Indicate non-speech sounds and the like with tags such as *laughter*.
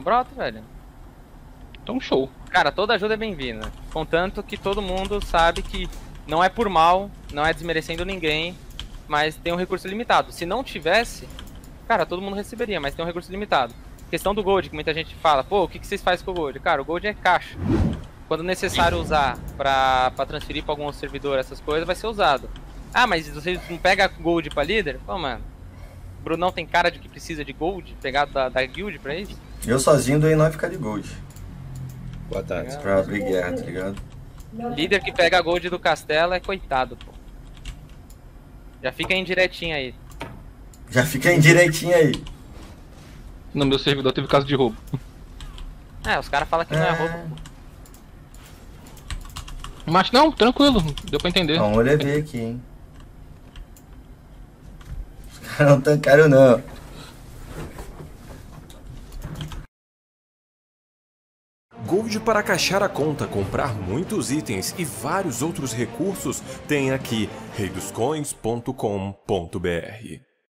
Brota, velho. Então, show. Cara, toda ajuda é bem-vinda. Contanto que todo mundo sabe que não é por mal, não é desmerecendo ninguém, mas tem um recurso limitado. Se não tivesse, cara, todo mundo receberia, mas tem um recurso limitado. Questão do Gold, que muita gente fala, pô, o que, que vocês fazem com o Gold? Cara, o Gold é caixa. Quando necessário usar pra, pra transferir pra algum servidor essas coisas, vai ser usado. Ah, mas vocês não pega Gold pra líder? Pô, mano, Brunão tem cara de que precisa de Gold, pegar da, da guild pra isso? Eu sozinho doei 9 k de Gold. Boa tarde. Pra abrir guerra, tá ligado? Líder que pega Gold do castelo é coitado, pô. Já fica indiretinho aí. Já fica em direitinho aí. No meu servidor teve caso de roubo. *laughs* É, os caras falam que não é É. roubo. Mas não, tranquilo, deu pra entender. Vamos olhar ver aqui, hein. Os caras não tancaram não. Gold para caixar a conta, comprar muitos itens e vários outros recursos tem aqui reidoscoins.com.br.